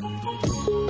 you